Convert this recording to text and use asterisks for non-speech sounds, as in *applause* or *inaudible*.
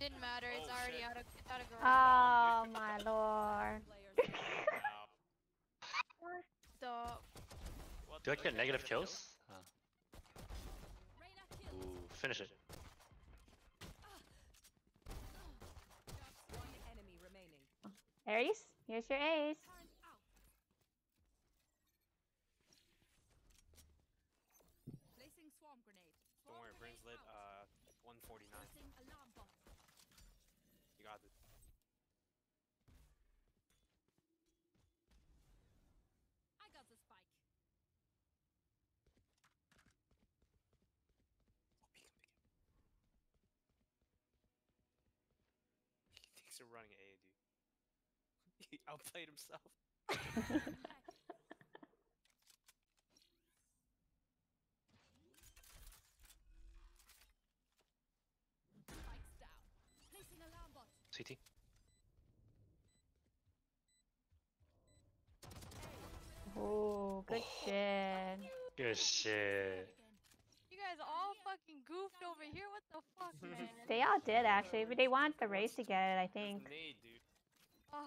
Didn't matter. It's Oh, already shit. out of it's out of garage. Oh my *laughs* lord. Wow. So Do I the- get negative kills? Oh. Ooh, finish it. One enemy remaining. Ace, here's your ace. Placing swarm grenade. Don't worry, brains lit. Uh, 149. He thinks they're running A, dude. He outplayed himself. *laughs* Spikes down. Placing alarm bot. CT. Ooh, good oh. shit. Good shit all fucking goofed over here. What the fuck, *laughs* man? they all did actually, but they want the race to get it, I think. Oh,